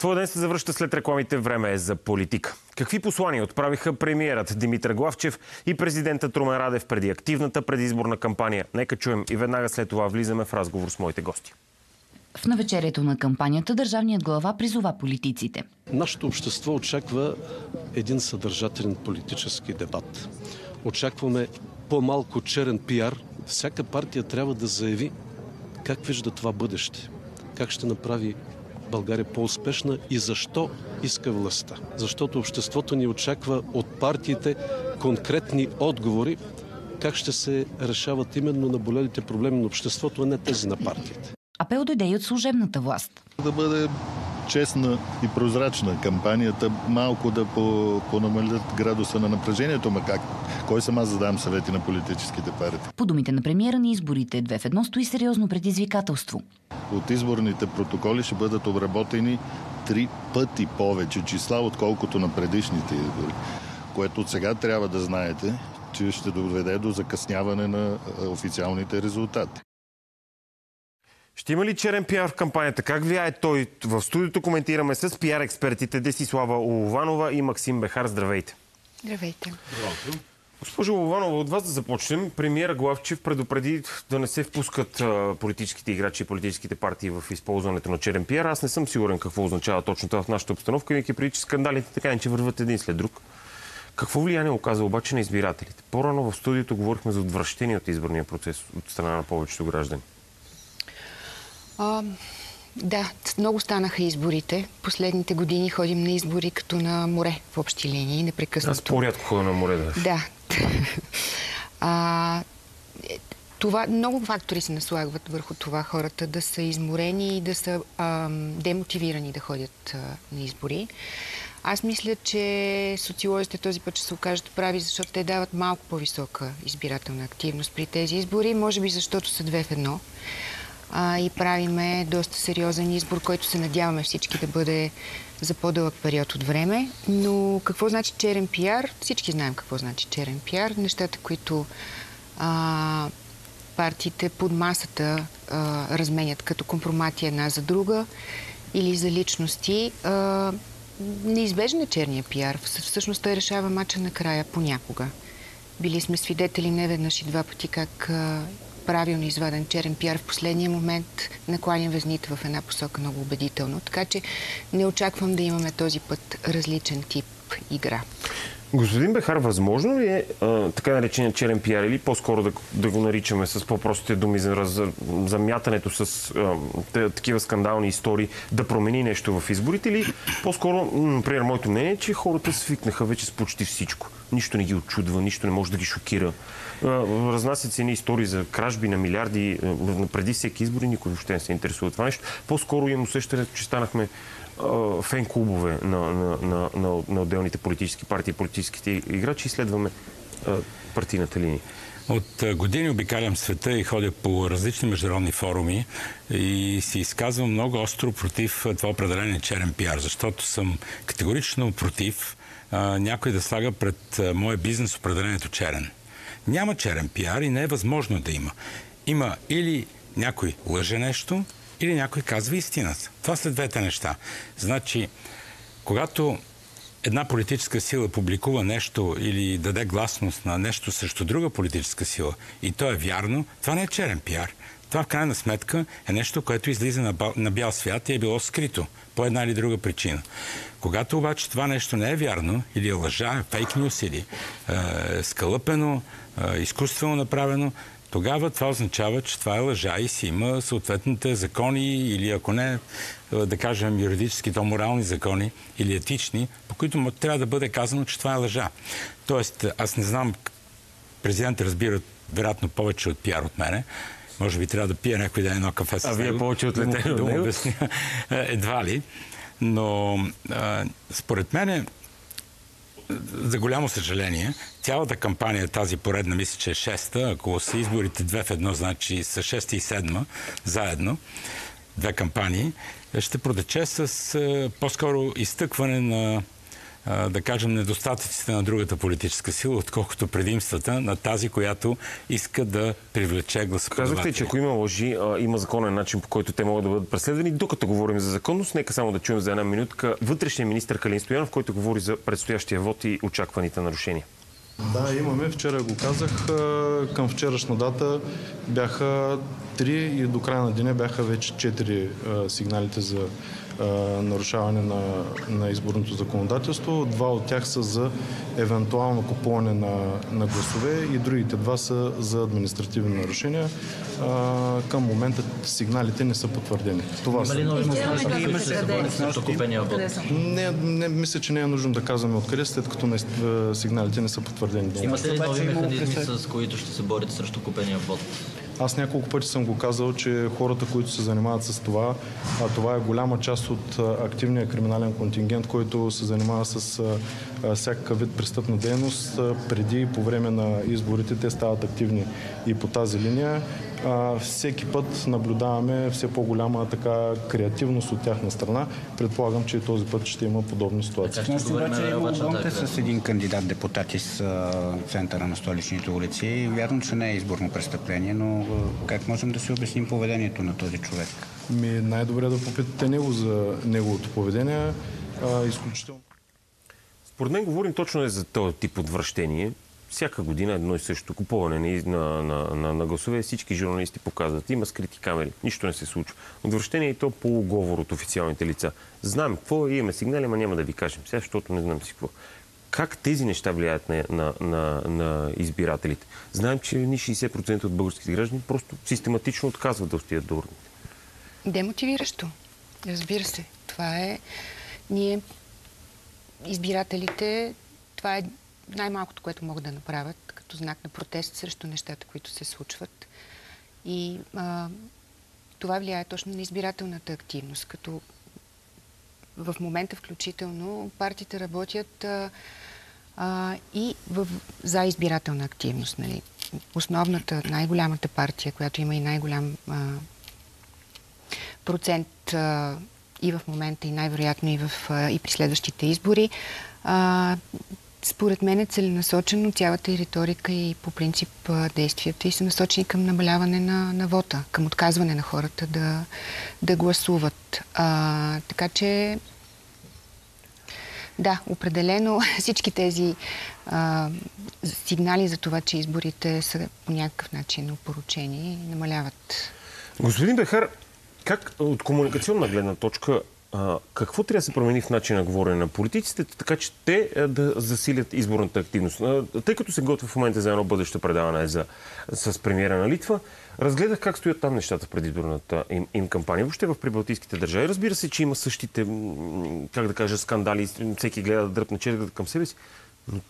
Твой ден се завръща след рекламите. Време е за политика. Какви послания отправиха премиерът Димитър Главчев и президентът Румен Радев преди активната предизборна кампания? Нека чуем и веднага след това влизаме в разговор с моите гости. В навечерието на кампанията държавният глава призова политиците. Нашето общество очаква един съдържателен политически дебат. Очакваме по-малко черен пиар. Всяка партия трябва да заяви как вижда това бъдеще, как ще направи България по-успешна и защо иска властта. Защото обществото ни очаква от партиите конкретни отговори как ще се решават именно наболелите проблеми на обществото, а не тези на партиите. Апел дойде и от служебната власт. Да бъде честна и прозрачна кампанията, малко да по, понамалят градуса на напрежението, ма как? Кой съм аз задавам съвети на политическите партии? По думите на премиера на изборите, две в едно стои сериозно предизвикателство. От изборните протоколи ще бъдат обработени три пъти повече числа, отколкото на предишните избори. Което от сега трябва да знаете, че ще доведе до закъсняване на официалните резултати. Ще има ли черен пиар в кампанията? Как влияе той? В студиото коментираме с пиар експертите Десислава Олованова и Максим Бехар. Здравейте! Здравейте! Госпожо Олованова, от вас да започнем. Премиера Главчев предупреди да не се впускат политическите играчи и политическите партии в използването на черен пиар. Аз не съм сигурен какво означава точно това в нашата обстановка, имайки преди, че скандалите така че върват един след друг. Какво влияние оказа обаче на избирателите? По-рано в студиото говорихме за отвращение от изборния процес от страна на повечето граждани. А, да, много станаха изборите. Последните години ходим на избори като на море в общи линии, непрекъснато. Аз по-рядко ходя на море, да. Да. а, това, много фактори се наслагват върху това хората да са изморени и да са а, демотивирани да ходят а, на избори. Аз мисля, че социолозите този път ще се окажат прави, защото те дават малко по-висока избирателна активност при тези избори, може би защото са две в едно а, и правиме доста сериозен избор, който се надяваме всички да бъде за по-дълъг период от време. Но какво значи черен пиар? Всички знаем какво значи черен пиар. Нещата, които а, партиите под масата а, разменят като компромати една за друга или за личности. А, неизбежен е черния пиар. Всъщност той решава мача накрая понякога. Били сме свидетели не веднъж и два пъти как а, правилно изваден черен пиар в последния момент накланя везните в една посока много убедително. Така че не очаквам да имаме този път различен тип игра. Господин Бехар, възможно ли е а, така наречения черен пиар или по-скоро да, да го наричаме с по-простите думи за мятането с а, такива скандални истории да промени нещо в изборите или по-скоро, например, моето мнение е, че хората свикнаха вече с почти всичко. Нищо не ги очудва, нищо не може да ги шокира. Разнасят се едни истории за кражби на милиарди преди всеки избори, никой въобще не се интересува това нещо. По-скоро имам усещането, че станахме фен-клубове на, на, на, на, отделните политически партии, политическите играчи и следваме партийната линия. От години обикалям света и ходя по различни международни форуми и си изказвам много остро против това определение черен пиар, защото съм категорично против някой да слага пред моя бизнес определението черен. Няма черен пиар и не е възможно да има. Има или някой лъже нещо, или някой казва истината. Това са двете неща. Значи, когато една политическа сила публикува нещо или даде гласност на нещо срещу друга политическа сила и то е вярно, това не е черен пиар. Това в крайна сметка е нещо, което излиза на, на бял свят и е било скрито по една или друга причина. Когато обаче това нещо не е вярно, или е лъжа, фейк нюс, или е скълъпено, е, изкуствено направено, тогава това означава, че това е лъжа и си има съответните закони или ако не, да кажем юридически, то морални закони или етични, по които трябва да бъде казано, че това е лъжа. Тоест, аз не знам, президентът разбира вероятно повече от пиар от мене, може би трябва да пия някой ден едно кафе с него. А вие повече от летено да, да обясня. Едва ли. Но а, според мен за голямо съжаление, цялата кампания, тази поредна, мисля, че е шеста, ако са изборите две в едно, значи са шеста и седма заедно, две кампании, ще протече с по-скоро изтъкване на да кажем, недостатъците на другата политическа сила, отколкото предимствата на тази, която иска да привлече гласоподаватели. Казахте, че ако има лъжи, има законен начин, по който те могат да бъдат преследвани. Докато говорим за законност, нека само да чуем за една минутка вътрешния министр Калин Стоянов, който говори за предстоящия вод и очакваните нарушения. Да, имаме. Вчера го казах. Към вчерашна дата бяха три и до края на деня бяха вече четири сигналите за нарушаване на, на изборното законодателство. Два от тях са за евентуално купуване на, на гласове и другите два са за административни нарушения. А, към момента сигналите не са потвърдени. Това са. Не, не, мисля, че не е нужно да казваме откъде, след като не, сигналите не са потвърдени. Имате ли нови механизми, с които ще се борите срещу купения вод? Аз няколко пъти съм го казал, че хората, които се занимават с това, а това е голяма част от активния криминален контингент, който се занимава с всякакъв вид престъпна дейност. Преди и по време на изборите те стават активни и по тази линия. Всеки път наблюдаваме все по-голяма така креативност от тяхна страна. Предполагам, че и този път ще има подобни ситуации. Всъщност обаче има с един кандидат депутат из центъра на столичните улици. Вярно, че не е изборно престъпление, но как можем да си обясним поведението на този човек? Ми най-добре да попитате него за неговото поведение. А, изключително. Според мен говорим точно за този тип отвращение. Всяка година едно и също купуване на, на, на, на гласове. Всички журналисти показват. Има скрити камери. Нищо не се случва. Отвращение е и то по оговор от официалните лица. Знаем какво е, имаме сигнали, ама няма да ви кажем. Сега, защото не знам си какво. Как тези неща влияят на, на, на, на избирателите? Знаем, че ни 60% от българските граждани просто систематично отказват да отидат до урните. Демотивиращо. Разбира се. Това е... Ние, избирателите, това е най-малкото, което могат да направят, като знак на протест срещу нещата, които се случват. И а, това влияе точно на избирателната активност, като в момента включително партиите работят а, а, и в, за избирателна активност. Нали. Основната, най-голямата партия, която има и най-голям процент а, и в момента, и най-вероятно и, в, а, и при следващите избори, а, според мен е целенасочено цялата и риторика и по принцип действията и са насочени към намаляване на, на вота, към отказване на хората да, да гласуват. А, така че да, определено всички тези а, сигнали за това, че изборите са по някакъв начин опоручени, намаляват. Господин Бехар, как от комуникационна гледна точка какво трябва да се промени в начина на говорене на политиците, така че те а, да засилят изборната активност? Тъй като се готвя в момента за едно бъдещо предаване за, с премиера на Литва, разгледах как стоят там нещата в предизборната им, им кампания. Въобще в прибалтийските държави. Разбира се, че има същите, как да кажа, скандали. Всеки гледа да дръпне черката към себе си. Но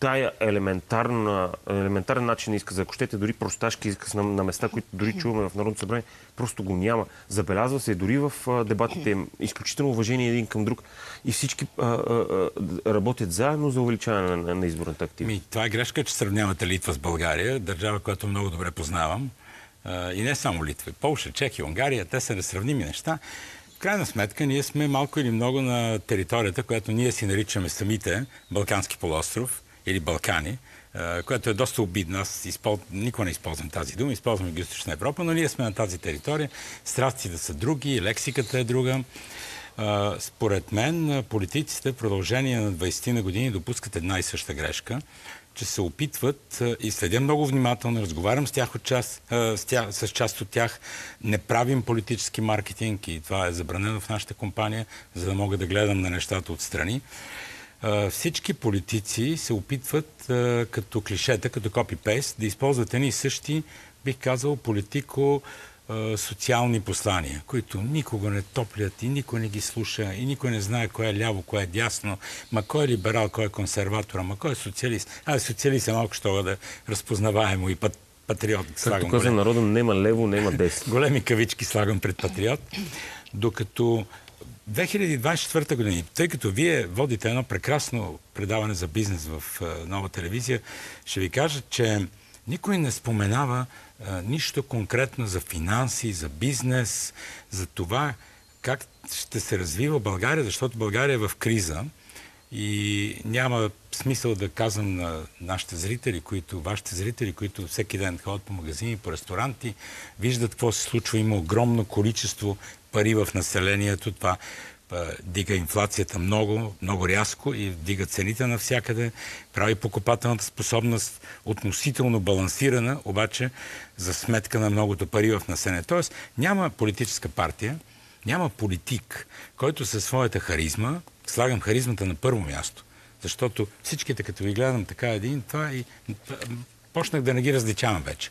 тая елементарна, елементарен начин на изказ, ако щете дори просташки изказ на, на места, които дори чуваме в Народното събрание, просто го няма. Забелязва се дори в дебатите изключително уважение един към друг и всички а, а, работят заедно за увеличаване на, на изборната активност. Това е грешка, че сравнявате Литва с България, държава, която много добре познавам. А, и не само Литва. Полша, Чехия, Унгария, те са несравними неща. В крайна сметка, ние сме малко или много на територията, която ние си наричаме самите Балкански полуостров или Балкани, което е доста обидно. Аз изпол... никога не използвам тази дума, използвам ги Източна Европа, но ние сме на тази територия. Страстите са други, лексиката е друга. Според мен, политиците в продължение на 20 на години допускат една и съща грешка, че се опитват и следя много внимателно, разговарям с тях от част, с, тях, с част от тях, не правим политически маркетинг и това е забранено в нашата компания, за да мога да гледам на нещата отстрани всички политици се опитват като клишета, като копипейст, да използват едни и същи, бих казал, политико социални послания, които никога не топлят и никой не ги слуша и никой не знае кой е ляво, кой е дясно, ма кой е либерал, кой е консерватор, ма кой е социалист. А, социалист е малко що да разпознаваемо и път, патриот. Както каза народа, нема лево, нема десно. Големи кавички слагам пред патриот. Докато 2024 година, тъй като вие водите едно прекрасно предаване за бизнес в нова телевизия, ще ви кажа, че никой не споменава а, нищо конкретно за финанси, за бизнес, за това как ще се развива България, защото България е в криза И няма смисъл да казвам на нашите зрители, които, вашите зрители, които всеки ден ходят по магазини, по ресторанти, виждат какво се случва. Има огромно количество пари в населението. Това дига инфлацията много, много рязко и дига цените навсякъде, прави покупателната способност относително балансирана, обаче за сметка на многото пари в населението. Тоест няма политическа партия, няма политик, който със своята харизма, слагам харизмата на първо място, защото всичките, като ви гледам така един, това и почнах да не ги различавам вече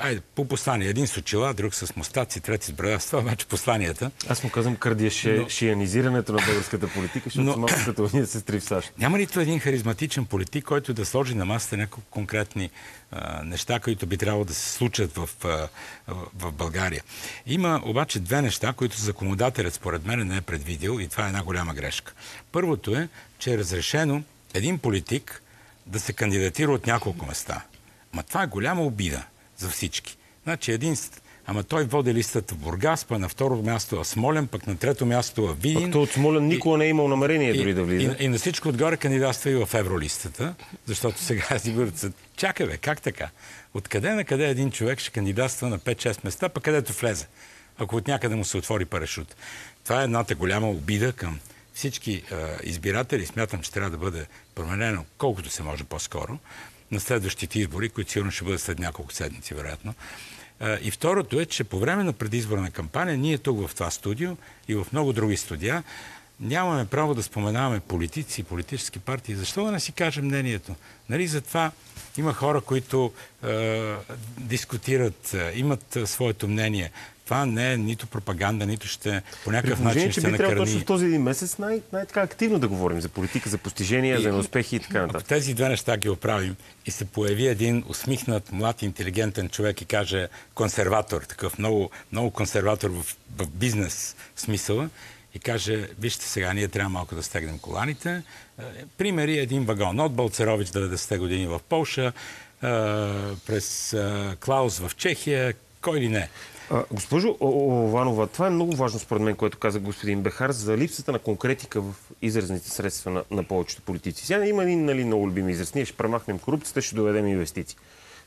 айде, по послания. Един с очила, друг с мустаци, трети с брада. Това обаче посланията. Аз му казвам кардиашиянизирането но... на българската политика, защото но... малко като ние сестри в САЩ. Няма ли това един харизматичен политик, който да сложи на масата няколко конкретни а, неща, които би трябвало да се случат в, а, в България? Има обаче две неща, които законодателят според мен не е предвидил и това е една голяма грешка. Първото е, че е разрешено един политик да се кандидатира от няколко места. Ма това е голяма обида за всички. Значи един Ама той води листата в Бургас, па на второ място в Смолен, пък на трето място в Видин. Пък от Смолен никога не е имал намерение и, дори да влиза. И, и, на всичко отгоре кандидатства и в евролистата, защото сега си говорят, чакай бе, как така? Откъде на къде един човек ще кандидатства на 5-6 места, па където влезе? Ако от някъде му се отвори парашут. Това е едната голяма обида към всички е, избиратели. Смятам, че трябва да бъде променено колкото се може по-скоро на следващите избори, които сигурно ще бъдат след няколко седмици, вероятно. И второто е, че по време на предизборна кампания, ние тук в това студио и в много други студия, нямаме право да споменаваме политици и политически партии. Защо да не си кажем мнението? Нали, затова има хора, които е, дискутират, е, имат е, своето мнение това не е нито пропаганда, нито ще по някакъв начин ще би накърни. трябва точно в този един месец най- най-така активно да говорим за политика, за постижения, и, за успехи и така нататък. Ако тези две неща ги оправим и се появи един усмихнат, млад, интелигентен човек и каже консерватор, такъв много, много консерватор в, в бизнес смисъла, и каже, вижте сега, ние трябва малко да стегнем коланите. Е, примери един вагон от Балцерович 90-те години в Полша, е, през е, Клаус в Чехия, кой ли не. А, госпожо Ованова, това е много важно според мен, което каза господин Бехар, за липсата на конкретика в изразните средства на, на повечето политици. Сега има един нали, много любим израз. Ние ще премахнем корупцията, ще доведем инвестиции.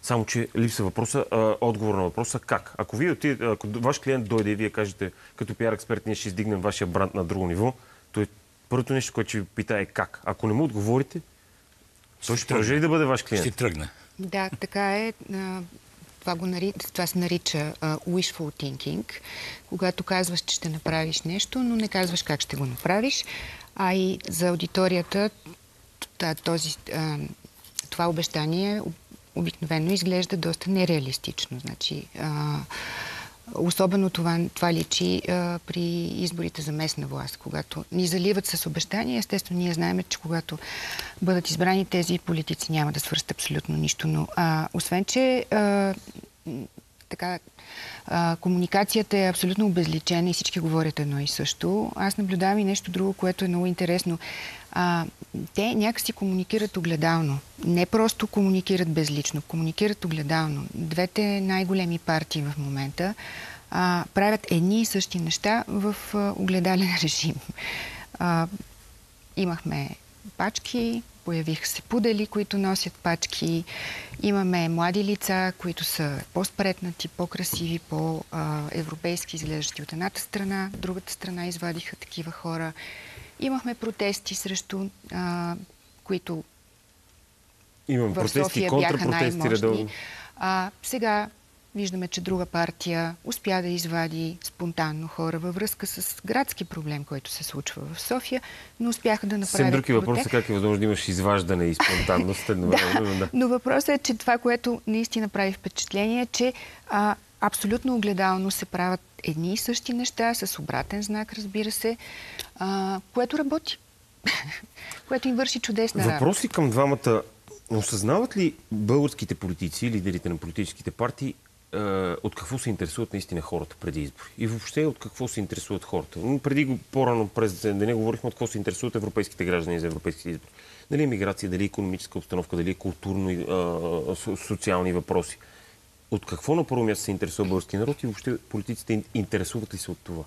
Само, че липса въпроса, а, отговор на въпроса как. Ако, вие отидете, ако ваш клиент дойде и вие кажете, като пиар експерт, ние ще издигнем вашия бранд на друго ниво, то е първото нещо, което ще ви пита е как. Ако не му отговорите, той ще продължи да бъде ваш клиент. Ще тръгне. Да, така е това, го нари... това се нарича uh, wishful thinking, когато казваш, че ще направиш нещо, но не казваш как ще го направиш. А и за аудиторията този, uh, това обещание обикновено изглежда доста нереалистично. Значи, uh, Особено това, това личи а, при изборите за местна власт, когато ни заливат с обещания. Естествено, ние знаем, че когато бъдат избрани тези политици, няма да свършат абсолютно нищо. Но а, освен, че а, така, а, комуникацията е абсолютно обезличена и всички говорят едно и също. Аз наблюдавам и нещо друго, което е много интересно. А, те някакси комуникират огледално. Не просто комуникират безлично, комуникират огледално. Двете най-големи партии в момента а, правят едни и същи неща в а, огледален режим. А, имахме пачки, появиха се пудели, които носят пачки. Имаме млади лица, които са по-спретнати, по-красиви, по-европейски изглеждащи от едната страна. Другата страна извадиха такива хора. Имахме протести срещу, а, които Имам в София бяха най-мощни. А, сега Виждаме, че друга партия успя да извади спонтанно хора във връзка с градски проблем, който се случва в София, но успяха да направят... Съвсем други въпрос е как е възможно да имаш изваждане и спонтанност едновременно. да, но въпросът е, че това, което наистина прави впечатление, е, че а, абсолютно огледално се правят едни и същи неща, с обратен знак, разбира се, а, което работи. което им върши чудесна работа. Въпроси към двамата. Осъзнават ли българските политици, лидерите на политическите партии, от какво се интересуват наистина хората преди избори. И въобще от какво се интересуват хората. Преди го по-рано през деня говорихме от какво се интересуват европейските граждани за европейските избори. Дали е миграция, дали е економическа обстановка, дали е културно и социални въпроси. От какво на първо място се интересува български народ и въобще политиците интересуват ли се от това?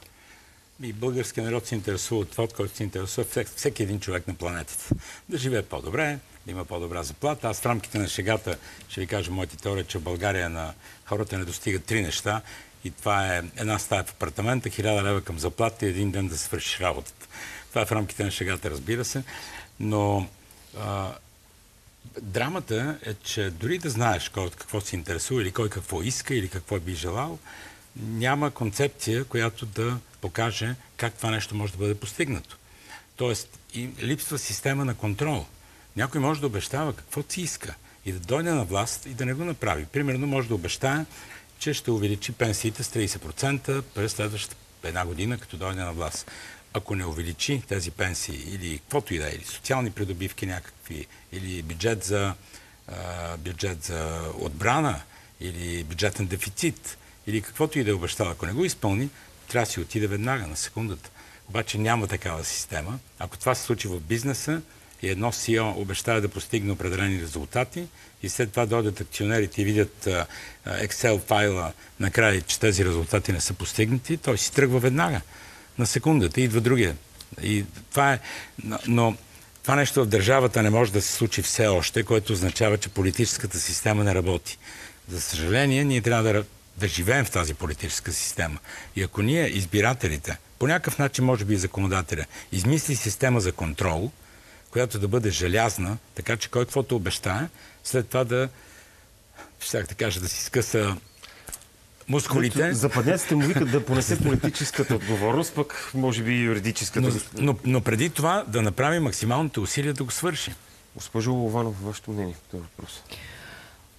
И българския народ се интересува от това, от който се интересува всеки един човек на планетата. Да живее по-добре, да има по-добра заплата. Аз в рамките на шегата ще ви кажа моята теория, че в България на хората не достигат три неща. И това е една стая в апартамента, хиляда лева към заплата и един ден да свършиш работата. Това е в рамките на шегата, разбира се. Но а, драмата е, че дори да знаеш кой от какво се интересува или кой какво иска или какво би желал, няма концепция, която да покаже как това нещо може да бъде постигнато. Тоест, липсва система на контрол. Някой може да обещава какво си иска и да дойде на власт и да не го направи. Примерно може да обещае, че ще увеличи пенсиите с 30% през следващата една година, като дойде на власт. Ако не увеличи тези пенсии или каквото и да е, или социални придобивки някакви, или бюджет за, бюджет за отбрана, или бюджетен дефицит, или каквото и да е обещал, ако не го изпълни, трябва да си отиде веднага, на секундата. Обаче няма такава система. Ако това се случи в бизнеса и едно CEO обещава да постигне определени резултати и след това дойдат акционерите и видят Excel файла накрая, че тези резултати не са постигнати, той си тръгва веднага. На секундата идва другия. И това е... Но това нещо в държавата не може да се случи все още, което означава, че политическата система не работи. За съжаление, ние трябва да да живеем в тази политическа система. И ако ние, избирателите, по някакъв начин, може би и законодателя, измисли система за контрол, която да бъде желязна, така че кой каквото обещае, след това да, щях да кажа, да си скъса мускулите. Западняците му викат да понесе политическата отговорност, пък може би и юридическата. Но, но, но преди това да направи максималните усилия да го свърши. Госпожо Лованов, вашето мнение по този въпрос?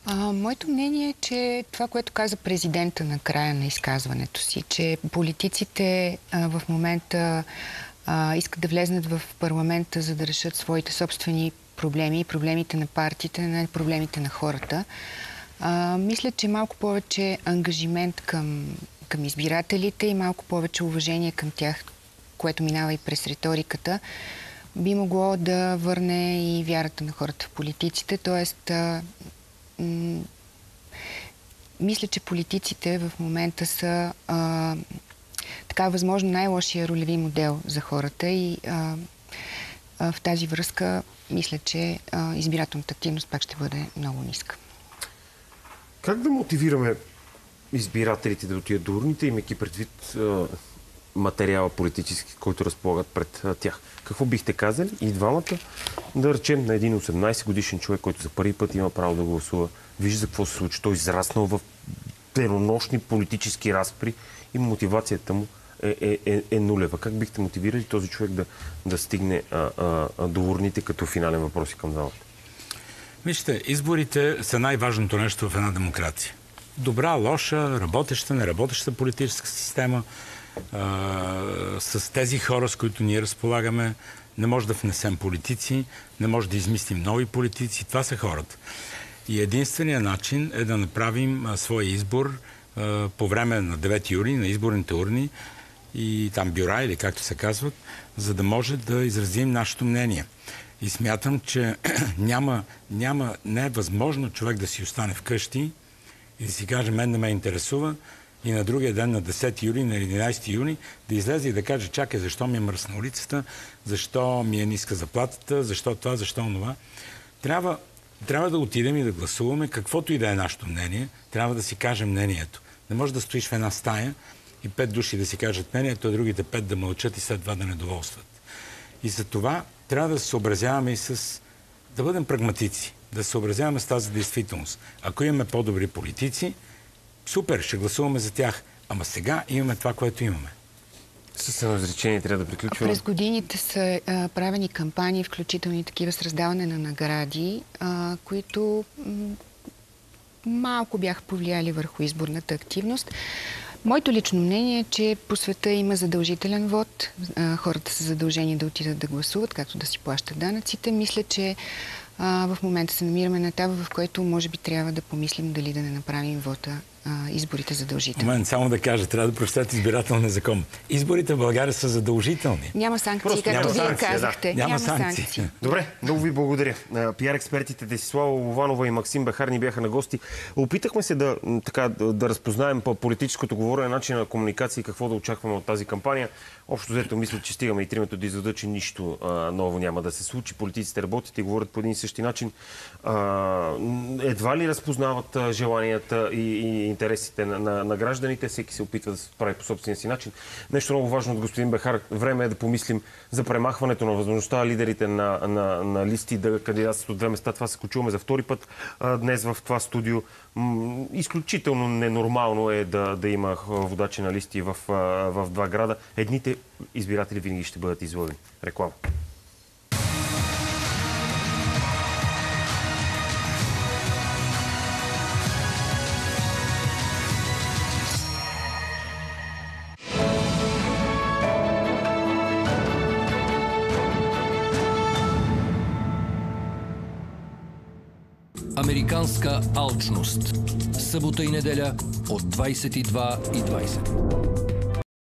А, моето мнение е, че това, което каза президента на края на изказването си, че политиците а, в момента а, искат да влезнат в парламента, за да решат своите собствени проблеми и проблемите на партиите, не проблемите на хората. А, мисля, че малко повече ангажимент към, към избирателите и малко повече уважение към тях, което минава и през риториката, би могло да върне и вярата на хората в политиците. Тоест, мисля, че политиците в момента са а, така възможно най-лошия ролеви модел за хората и а, а, в тази връзка мисля, че а, избирателната активност пак ще бъде много ниска. Как да мотивираме избирателите да отидат до урните, имайки предвид а, материала политически, който разполагат пред а, тях? Какво бихте казали и двамата? Да речем на един 18 годишен човек, който за първи път има право да гласува, вижда какво се случи. Той израснал в денонощни политически разпри и мотивацията му е, е, е, е нулева. Как бихте мотивирали този човек да, да стигне а, а, до урните като финален въпрос към залата? Вижте, изборите са най-важното нещо в една демокрация. Добра, лоша, работеща, неработеща политическа система – с тези хора, с които ние разполагаме, не може да внесем политици, не може да измислим нови политици. Това са хората. И единственият начин е да направим а, своя избор а, по време на 9 юли на изборните урни и там бюра или както се казват, за да може да изразим нашето мнение. И смятам, че няма, няма, не е възможно човек да си остане вкъщи и да си каже, мен не ме интересува, и на другия ден, на 10 юли, на 11 юни, да излезе и да каже, чакай, защо ми е мръсна улицата, защо ми е ниска заплатата, защо това, защо това. Трябва, трябва да отидем и да гласуваме, каквото и да е нашето мнение, трябва да си кажем мнението. Не може да стоиш в една стая и пет души да си кажат мнението, а другите пет да мълчат и след това да недоволстват. И за това трябва да се съобразяваме и с... да бъдем прагматици, да се съобразяваме с тази действителност. Ако имаме по-добри политици, Супер, ще гласуваме за тях. Ама сега имаме това, което имаме. С едно изречение трябва да приключваме. През годините са а, правени кампании, включително и такива с раздаване на награди, а, които малко бяха повлияли върху изборната активност. Моето лично мнение е, че по света има задължителен вод. Хората са задължени да отидат да гласуват, както да си плащат данъците. Мисля, че в момента се намираме на етапа, в който може би трябва да помислим дали да не направим вода а, изборите задължителни. момент само да кажа, трябва да прочетете избирателния закон. Изборите в България са задължителни. Няма санкции, Просто както вие санкция, да. казахте. Няма Няма, санкции. санкции. Добре, много ви благодаря. Пиар експертите Десислава Лованова и Максим Бехар ни бяха на гости. Опитахме се да, така, да, разпознаем по политическото говорене, начин на комуникация и какво да очакваме от тази кампания. Общо взето мисля, че стигаме и тримето да изведат, че нищо а, ново няма да се случи. Политиците работят и говорят по един и същи начин. А, едва ли разпознават желанията и, и интересите на, на, на гражданите. Всеки се опитва да се прави по собствения си начин. Нещо много важно от господин Бехар. Време е да помислим за премахването на възможността лидерите на, на, на листи да кандидатстват от две места. Това се случваме за втори път а, днес в това студио. М, изключително ненормално е да, да има водачи на листи в, в два града. Едните избиратели винаги ще бъдат излъгани. Реклама. Американска алчност. Събота и неделя от 22 и 20.